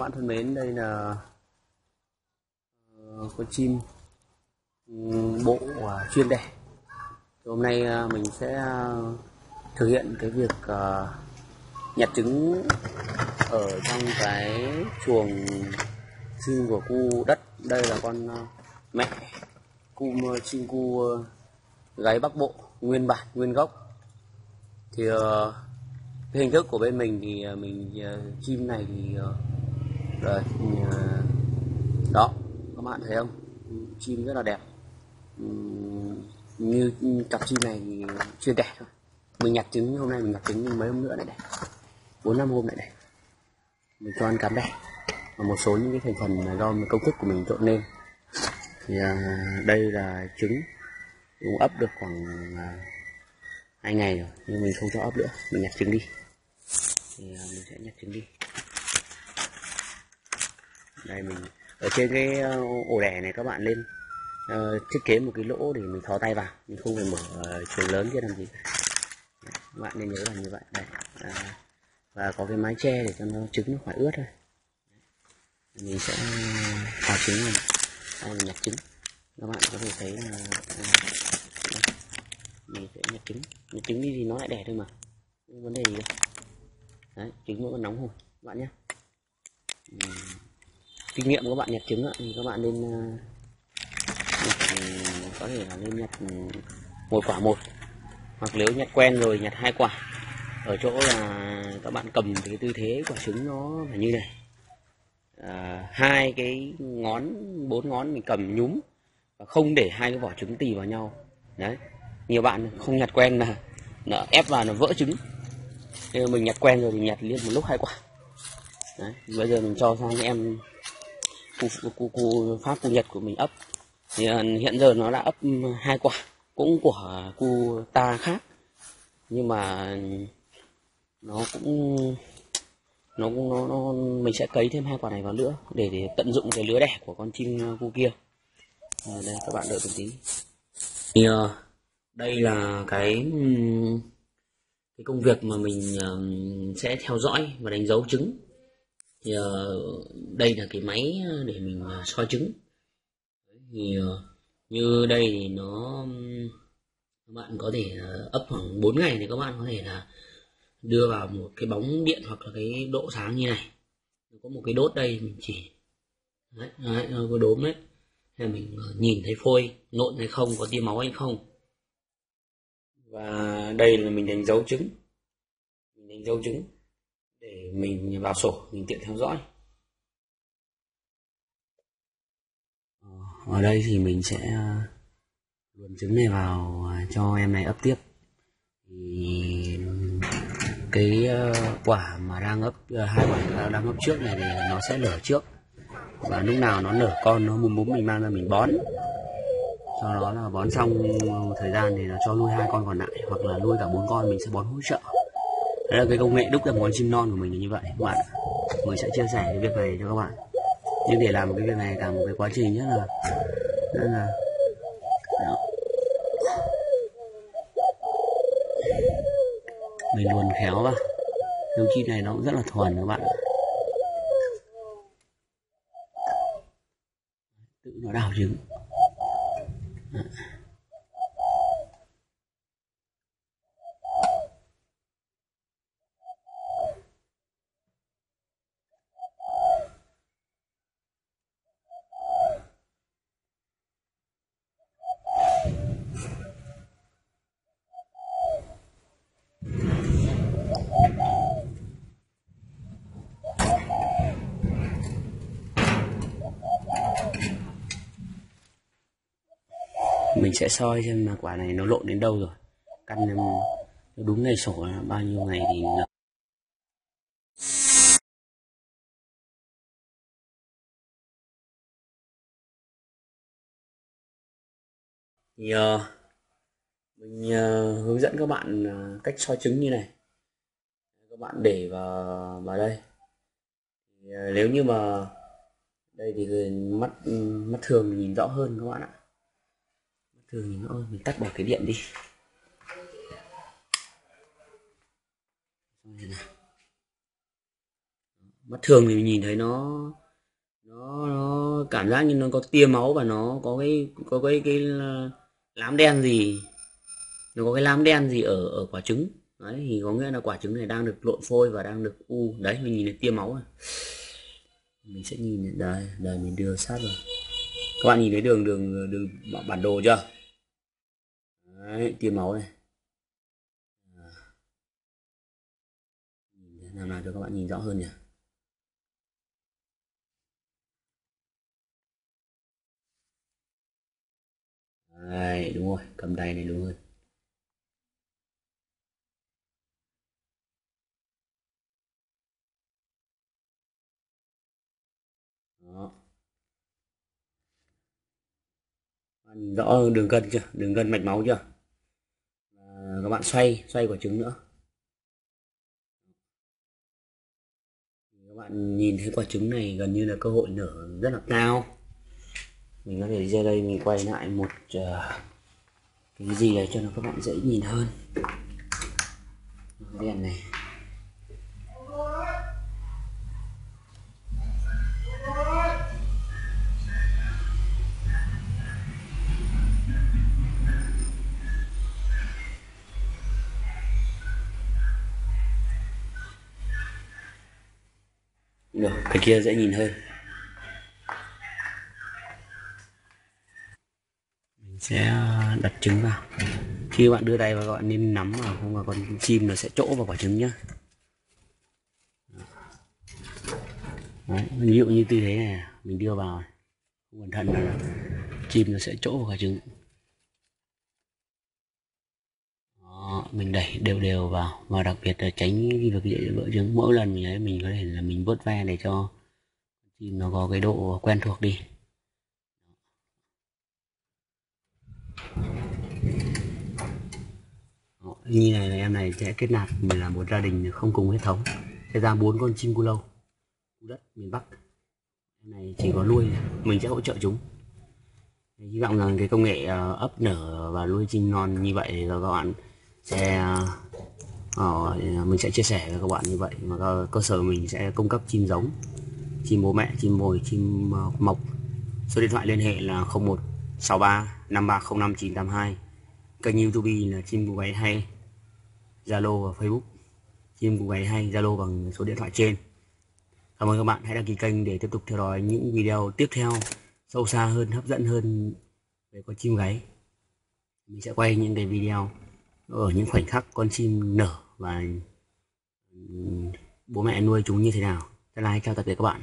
Bạn thân mến, đây là ờ, con chim ừ, bộ à, chuyên đẻ. Thì Hôm nay à, mình sẽ à, thực hiện cái việc nhặt trứng ở trong cái chuồng chim của cu đất. Đây là con mẹ cu chim cu gáy Bắc Bộ nguyên bản nguyên gốc. Thì ờ, cái hình thức của bên mình thì mình chim này thì ờ, rồi ừ, đó các bạn thấy không? Ừ, chim rất là đẹp. Ừ, như cặp chim này chưa đẻ thôi. Mình nhặt trứng hôm nay mình nhặt trứng mấy hôm nữa lại đẻ bốn năm hôm lại đẻ mình cho ăn cám đẻ và một số những cái thành phần là do công thức của mình trộn lên. Thì à, đây là trứng. Cũng ấp được khoảng à, hai ngày rồi. Nhưng mình không cho ấp nữa. Mình nhặt trứng đi. Thì à, mình sẽ nhặt trứng đi đây mình ở trên cái ờ, ổ đẻ này các bạn lên uh, ờ, thiết kế một cái lỗ để mình thò tay vào. Mình không phải mở uh, trường lớn kia làm gì. Đấy, các bạn nên nhớ là như vậy. Đây à, và có cái mái che để cho nó trứng nó khỏi ướt thôi. Mình sẽ thò trứng này đây mình nhặt trứng. Các bạn có thể thấy là uh, mình sẽ nhặt trứng. Nhặt trứng đi thì nó lại đẻ thôi mà. Không vấn đề gì đâu. Đấy trứng vẫn còn nóng hổi. Bạn nhé. Ừm, kinh nghiệm của các bạn nhặt trứng ạ, thì các bạn nên ờ, nhặt, ừ, có thể là nên nhặt ừ, một quả một. Hoặc nếu nhặt quen rồi nhặt hai quả. Ở chỗ là các bạn cầm cái tư thế quả trứng nó phải như này. À, hai cái ngón bốn ngón mình cầm nhúm và không để hai cái vỏ trứng tì vào nhau. Đấy. Nhiều bạn không nhặt quen là nó ép vào nó vỡ trứng. Nhưng mình nhặt quen rồi thì nhặt liên một lúc hai quả. Đấy. Bây giờ mình cho sang em cu, cu, cu pháp cu nhật của mình ấp. Thì à, hiện giờ nó đã ấp ừ, hai quả cũng của cu ta khác. Nhưng mà nó cũng nó cũng nó, nó mình sẽ cấy thêm hai quả này vào nữa để để tận dụng cái lứa đẻ của con chim à, cu kia. À, đây các bạn đợi một tí. Thì ờ, đây là cái ừ, cái công việc mà mình ờ, sẽ theo dõi và đánh dấu trứng thì ờ, đây là cái máy ờ, để mình ờ, soi trứng thì như đây thì nó các bạn có thể ấp khoảng 4 ngày thì các bạn có thể là đưa vào một cái bóng điện hoặc là cái độ sáng như này. Có một cái đốt đây mình chỉ đấy, đấy nó có đốm đấy. Thì mình nhìn thấy phôi nộn hay không có tia máu hay không. Và đây là mình đánh dấu trứng mình đánh dấu trứng để mình vào sổ, mình tiện theo dõi. Ờ, ở đây thì mình sẽ ờ, luồn trứng này vào ờ, cho em này ấp tiếp. Thì cái quả mà đang ấp hai quả đang ấp trước này thì nó sẽ nở trước. Và lúc nào nó nở con, nó múm múm mình mang ra mình bón. Sau đó là bón xong một thời gian thì là cho nuôi hai con còn lại, hoặc là nuôi cả bốn con mình sẽ bón hỗ trợ đấy là cái công nghệ đúc ra một con chim non của mình là như vậy. Các bạn, mình sẽ chia sẻ cái việc này cho các bạn. Nhưng để làm một cái việc này cả một cái quá trình rất là rất là, đó. mình luồn khéo vào Đầu chim này nó cũng rất là thuần các bạn tự nó đào trứng. Đó. Mình sẽ soi xem là quả này nó lộn đến đâu rồi. Căn um, nó đúng ngày sổ là bao nhiêu ngày thì nở. thì uh, mình uh, hướng dẫn các bạn uh, cách soi trứng như này. Các bạn để vào vào đây. Thì, uh, nếu như mà đây thì mắt mắt thường nhìn rõ hơn các bạn ạ thường nhìn rõ mình tắt bỏ cái điện đi. Mắt thường thì mình nhìn thấy nó nó nó cảm giác như nó có tia máu và nó có cái có cái cái ờ, lám đen gì. Nó có cái lám đen gì ở ở quả trứng. Đấy, thì có nghĩa là quả trứng này đang được lộn phôi và đang được u. Đấy, mình nhìn thấy tia máu rồi. Mình sẽ nhìn đây đây mình đưa sát rồi. Các bạn nhìn thấy đường đường đường bản đồ chưa? Đấy tiêm máu này làm nào cho các bạn nhìn rõ hơn nhỉ Đấy, đúng rồi, cầm tay này đúng rồi. Đó. Bạn rõ đường gân chưa? Đường gân mạch máu chưa? Các bạn xoay, xoay quả trứng nữa. Các bạn nhìn thấy quả trứng này gần như là cơ hội nở rất là cao. Mình có thể ra đây mình quay lại một uh, cái gì đấy cho nó các bạn dễ nhìn hơn. Đèn này. Được cái kia dễ nhìn hơn. Mình sẽ ờ, đặt trứng vào. Khi bạn đưa tay vào các bạn nên nắm vào không là con chim nó sẽ chỗ vào quả trứng nhá. Đấy, ví dụ như tư thế này mình đưa vào không cẩn thận là chim nó sẽ chỗ vào quả trứng Đó, mình đẩy đều đều vào. Và đặc biệt là tránh cái việc dễ vỡ trứng. Mỗi lần mình ấy, mình có thể là mình vớt ve để cho chim nó có cái độ quen thuộc đi. Như này là em này sẽ kết nạp mình là một gia đình không cùng hệ thống. Sẽ ra bốn con chim cu lâu đất miền bắc. Em này chỉ có nuôi, mình sẽ hỗ trợ chúng. Hy vọng rằng cái công nghệ ờ, ấp nở và nuôi chim non như vậy thì các bạn sẽ uh, mình sẽ chia sẻ với các bạn như vậy. Mà cơ sở mình sẽ cung cấp chim giống chim bố mẹ chim mồi chim ờ, mộc. Số điện thoại liên hệ là 0163 5305982 kênh youtube là chim bú gáy hay zalo và facebook. Chim bú gáy hay zalo bằng số điện thoại trên. Cảm ơn các bạn. Hãy đăng ký kênh để tiếp tục theo dõi những video tiếp theo sâu xa hơn hấp dẫn hơn về con chim gáy. Mình sẽ quay những cái video ở những khoảnh khắc con chim nở và bố mẹ nuôi chúng như thế nào. Thân ái chào tạm biệt các bạn.